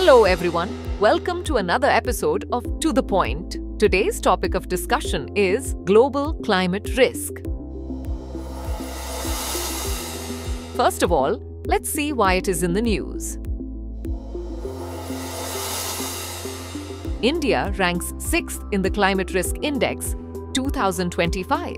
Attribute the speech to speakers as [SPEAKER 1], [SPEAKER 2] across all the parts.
[SPEAKER 1] Hello, everyone. Welcome to another episode of To the Point. Today's topic of discussion is global climate risk. First of all, let's see why it is in the news. India ranks 6th in the Climate Risk Index 2025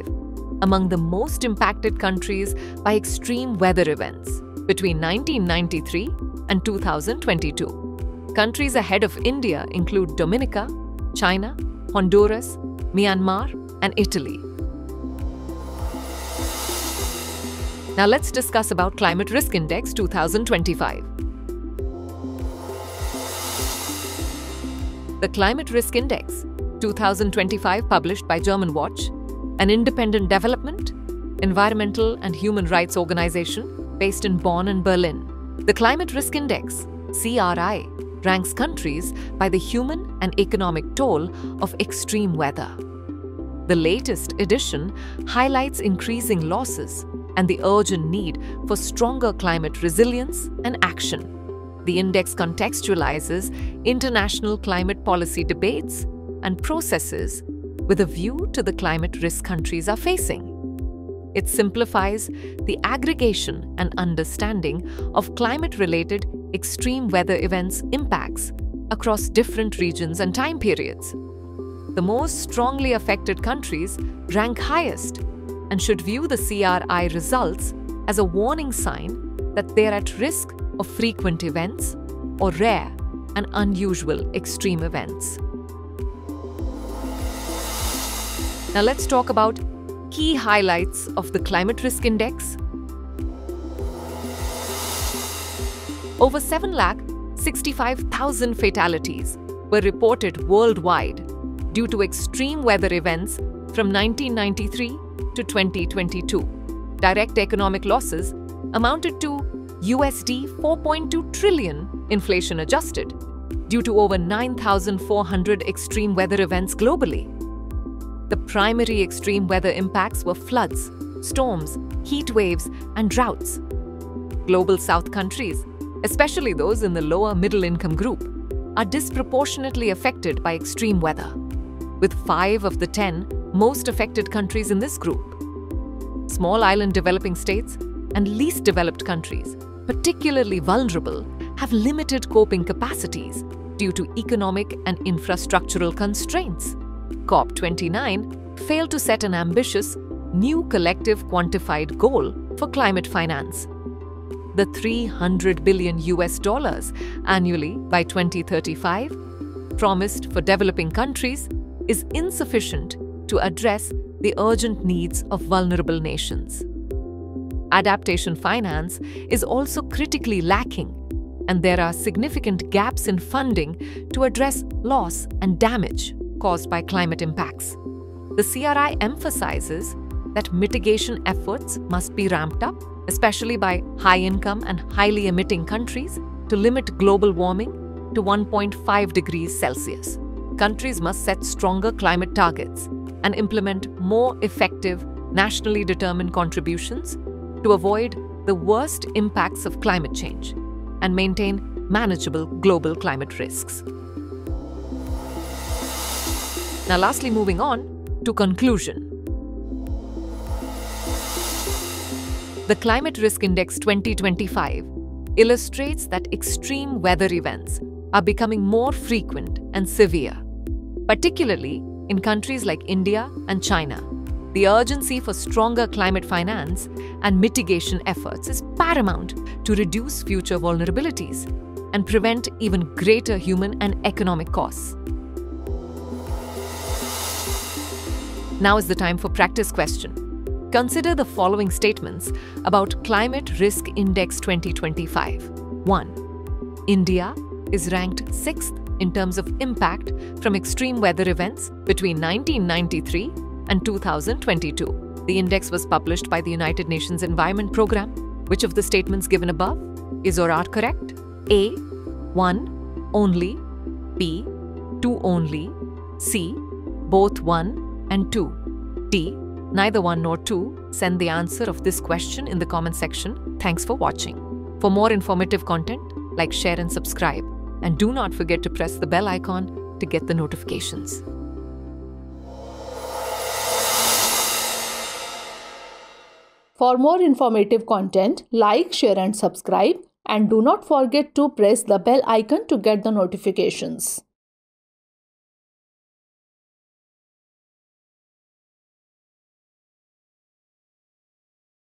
[SPEAKER 1] among the most impacted countries by extreme weather events between 1993 and 2022. Countries ahead of India include Dominica, China, Honduras, Myanmar, and Italy. Now let's discuss about Climate Risk Index 2025. The Climate Risk Index 2025 published by Germanwatch, an independent development, environmental and human rights organization based in Bonn and Berlin. The Climate Risk Index, CRI, ranks countries by the human and economic toll of extreme weather. The latest edition highlights increasing losses and the urgent need for stronger climate resilience and action. The index contextualizes international climate policy debates and processes with a view to the climate risk countries are facing. It simplifies the aggregation and understanding of climate related extreme weather events' impacts across different regions and time periods. The most strongly affected countries rank highest and should view the CRI results as a warning sign that they are at risk of frequent events or rare and unusual extreme events. Now let's talk about key highlights of the Climate Risk Index. Over 7 lakh 65,000 fatalities were reported worldwide due to extreme weather events from 1993 to 2022. Direct economic losses amounted to USD 4.2 trillion inflation adjusted due to over 9,400 extreme weather events globally. The primary extreme weather impacts were floods, storms, heat waves, and droughts. Global South countries, especially those in the lower middle income group, are disproportionately affected by extreme weather, with five of the ten most affected countries in this group. Small island developing states and least developed countries, particularly vulnerable, have limited coping capacities due to economic and infrastructural constraints. COP29 failed to set an ambitious, new collective quantified goal for climate finance. The 300 billion US dollars annually by 2035 promised for developing countries is insufficient to address the urgent needs of vulnerable nations. Adaptation finance is also critically lacking, and there are significant gaps in funding to address loss and damage caused by climate impacts. The CRI emphasizes that mitigation efforts must be ramped up, especially by high income and highly emitting countries, to limit global warming to 1.5 degrees Celsius. Countries must set stronger climate targets and implement more effective, nationally determined contributions to avoid the worst impacts of climate change and maintain manageable global climate risks. Now, lastly, moving on to conclusion. The Climate Risk Index 2025 illustrates that extreme weather events are becoming more frequent and severe, particularly in countries like India and China. The urgency for stronger climate finance and mitigation efforts is paramount to reduce future vulnerabilities and prevent even greater human and economic costs. Now is the time for practice question. Consider the following statements about Climate Risk Index 2025. 1. India is ranked 6th in terms of impact from extreme weather events between 1993 and 2022. The index was published by the United Nations Environment Programme. Which of the statements given above is or are correct? A. 1. Only. B. 2 only. C. Both 1 and 2. D. Neither 1 nor 2. Send the answer of this question in the comment section. Thanks for watching. For more informative content, like, share, and subscribe. And do not forget to press the bell icon to get the notifications.
[SPEAKER 2] For more informative content, like, share, and subscribe. And do not forget to press the bell icon to get the notifications.